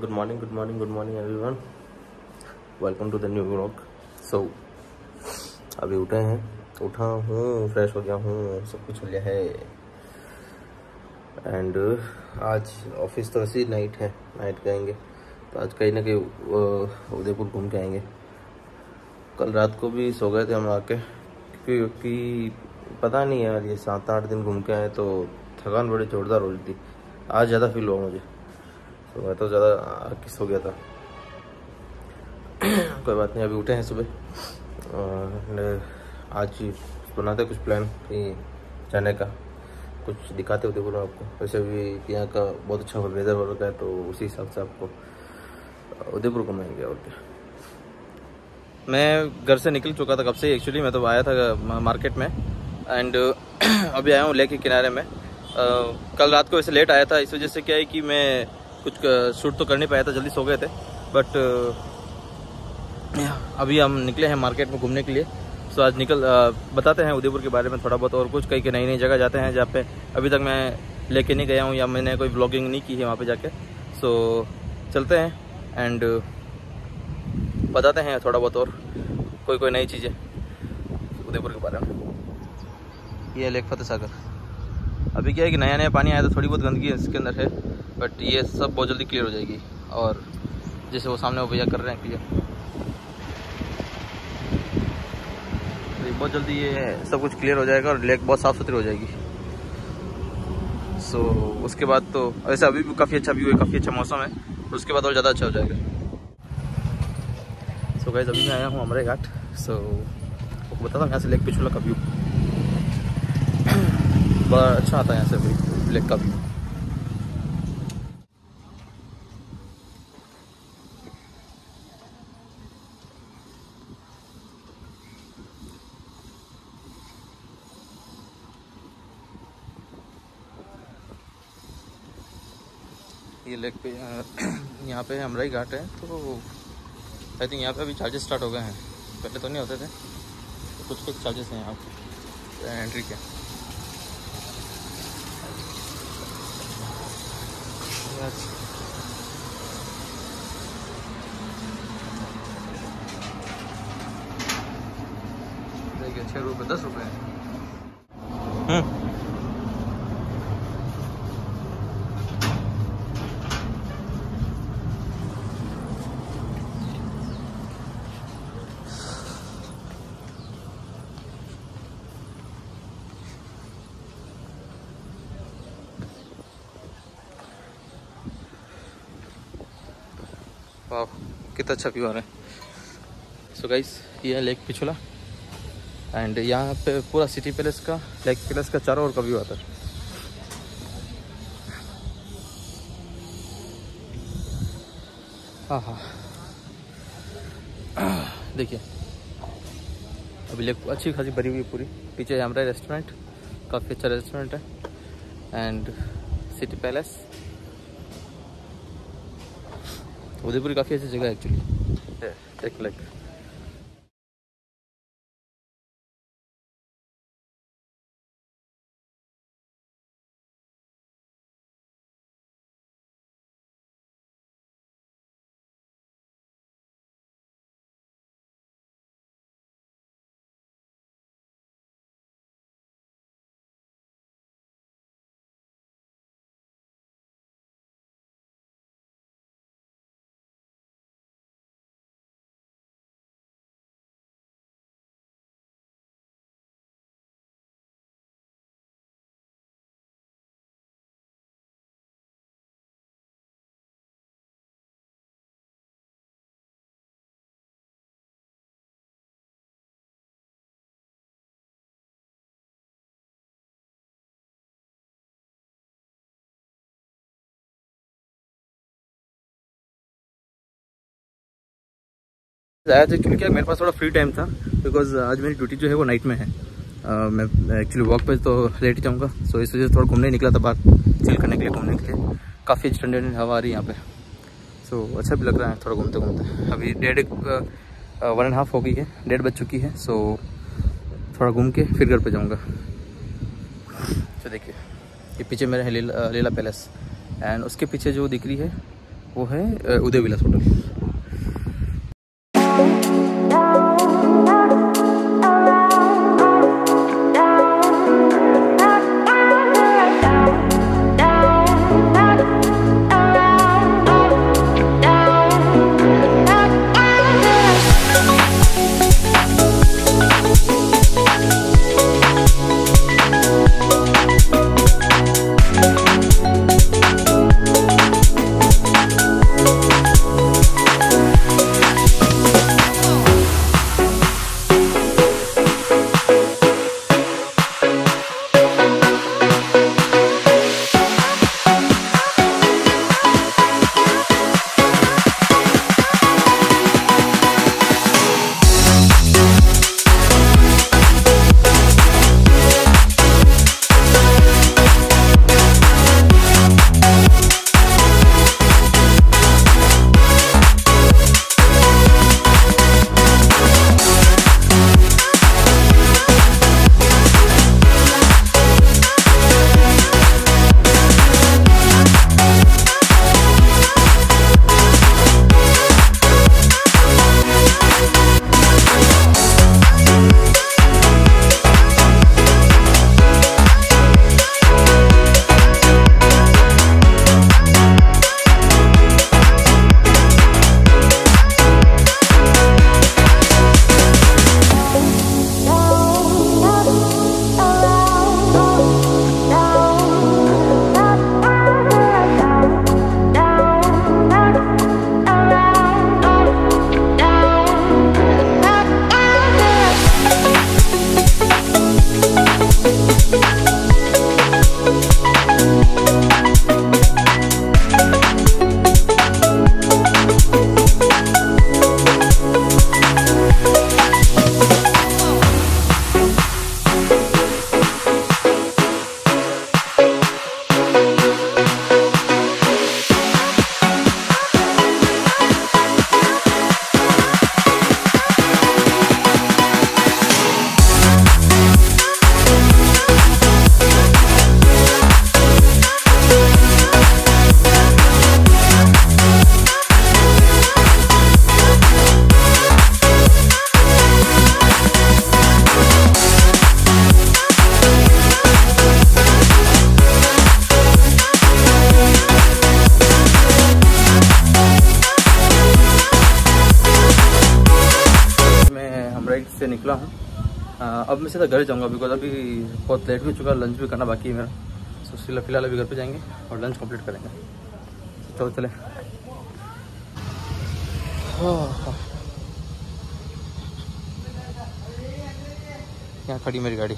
Good morning good morning good morning everyone welcome to the new blog so अभी उठे हैं। उठा हूँ फ्रेश हो गया हूँ, सब कुछ हो गया है। एंड आज ऑफ़िस तो ही नाइट है नाइट गएँगे तो आज कहीं ना कहीं उदयपुर घूम के आएँगे। कल रात को भी सो गए थे हम आके, क्योंकि पता नहीं यार, ये सात आठ दिन घूम के आए तो थकान बड़ी जोरदार हो रही थी। आज ज़्यादा फील हुआ मुझे। तो मैं तो ज़्यादा किस हो गया था। कोई बात नहीं अभी उठे हैं सुबह। और आज बनाते कुछ प्लान कहीं जाने का। कुछ दिखाते होते बोलो आपको। वैसे भी यहाँ का बहुत अच्छा वेदर हो रखा है तो उसी हिसाब से आपको उदयपुर घुमाएँगे और क्या। मैं घर से निकल चुका था कब से एक्चुअली मैं तो आया था मार्केट में। एंड अभी आया हूँ लेक के किनारे में। आ, कल रात को वैसे लेट आया था इस वजह से क्या है कि मैं कुछ शूट तो कर नहीं पाया था, जल्दी सो गए थे। बट अभी हम निकले हैं मार्केट में घूमने के लिए। सो आज निकल बताते हैं उदयपुर के बारे में थोड़ा बहुत और कुछ। कई कई नई नई जगह जाते हैं जहाँ पे अभी तक मैं लेके नहीं गया हूँ या मैंने कोई ब्लॉगिंग नहीं की है वहाँ पे जाके। सो चलते हैं एंड बताते हैं थोड़ा बहुत और कोई कोई नई चीज़ें उदयपुर के बारे में। ये लेक फतेह सागर अभी क्या है कि नया नया पानी आया तो थोड़ी बहुत गंदगी इसके अंदर है। बट ये सब बहुत जल्दी क्लियर हो जाएगी। और जैसे वो सामने वो भैया कर रहे हैं क्लियर तो बहुत जल्दी ये सब कुछ क्लियर हो जाएगा और लेक बहुत साफ़ सुथरी हो जाएगी। सो so, उसके बाद तो वैसे अभी भी काफ़ी अच्छा व्यू है काफ़ी अच्छा मौसम है। उसके बाद और ज़्यादा अच्छा हो जाएगा। सो so, गैस अभी मैं आया हूँ अमरे घाट। सो so, बताता हूँ यहाँ से लेक पिछला का व्यू बड़ा अच्छा आता है यहाँ से लेक का व्यू ये लेक पे, यहाँ पे हमराई घाट है तो आई थिंक यहाँ पे अभी चार्जेस स्टार्ट हो गए हैं। पहले तो नहीं होते थे तो कुछ कुछ चार्जेस हैं यहाँ पे एंट्री के। देखिए छः रुपये दस रुपये हम्म। वाह कितना अच्छा व्यू आ रहा है। सो गाइस ये है लेक पिछला एंड यहाँ पे पूरा सिटी पैलेस का लेक पैलेस का चारों ओर का व्यू आता है। हाँ हाँ देखिए। अभी लेक अच्छी खासी भरी हुई है पूरी। पीछे हमारा रेस्टोरेंट काफ़ी अच्छा रेस्टोरेंट है। एंड सिटी पैलेस उदयपुर काफ़ी अच्छी जगह है एक्चुअली एक लाइक आया था क्योंकि मेरे पास थोड़ा फ्री टाइम था बिकॉज़ आज मेरी ड्यूटी जो है वो नाइट में है। Uh, मैं एक्चुअली वॉक पे तो लेट ही जाऊँगा सो इस वजह से थोड़ा घूमने निकला था बाहर चिल करने के लिए घूमने के लिए। काफ़ी ठंडी ठंडी हवा आ रही है यहाँ पे। सो अच्छा भी लग रहा है थोड़ा घूमते घूमते। अभी डेढ़ वन एंड हाफ़ हो गई है डेढ़ बज चुकी है सो थोड़ा घूम के फिर घर पे जाऊँगा। तो देखिए ये पीछे मेरा है लीला, लीला पैलेस एंड उसके पीछे जो दिख रही है वो है उदय विलास होटल। निकला हूँ। अब मैं सीधा घर जाऊँगा बिकॉज़ अभी बहुत लेट भी चुका है लंच भी करना बाकी है मेरा। सो फ़िलहाल अभी घर पे जाएँगे और लंच कंप्लीट करेंगे। चलो, चले। यहाँ खड़ी मेरी गाड़ी।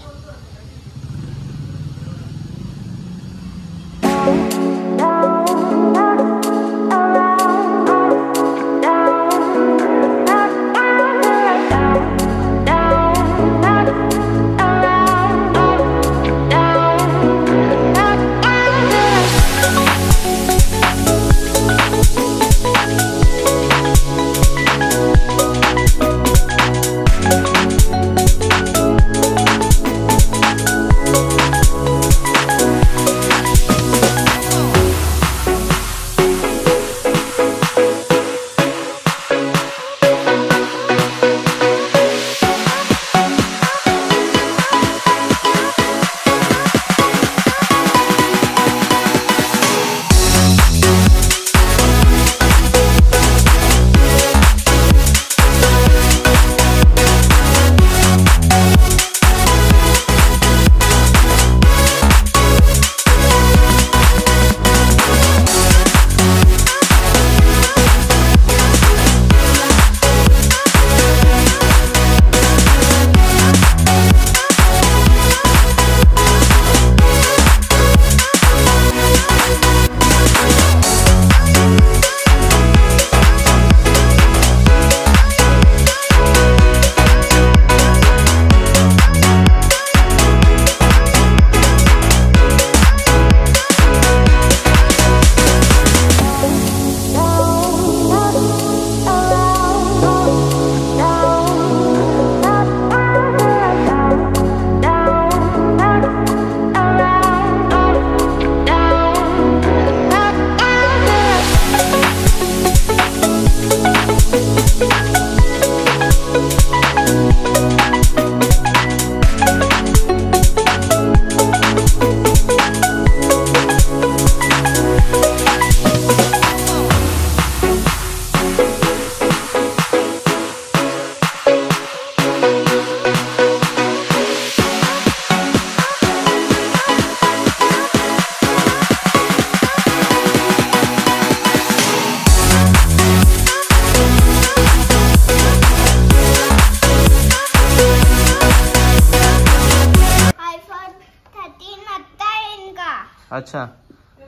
अच्छा।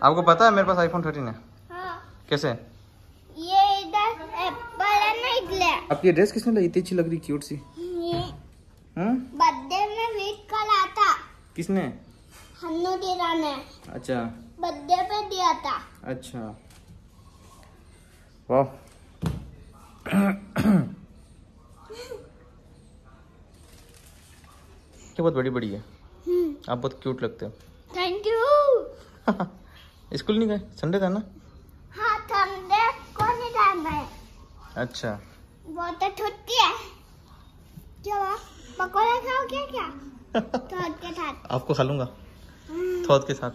आपको पता है मेरे पास आईफोन थर्टीन है? हाँ। कैसे? ये इधर एप्पल है ना इसलिए आपकी ड्रेस किसने लाई? इतनी अच्छी लग रही क्यूट सी। हम्म? बर्थडे में वेट करा था। किसने? हन्नू तेरा ने। अच्छा। बर्थडे पे दिया था। अच्छा। वाह। बहुत बड़ी बड़ी है आप बहुत क्यूट लगते हो। थैंक यू स्कूल नहीं गए? संडे था ना? हाँ कौन नहीं जाना है अच्छा। वो तो छुट्टी है। क्या? पकौड़े खाओगे क्या? थोड़ के साथ। आपको खा लूँगा। हम्म, के साथ।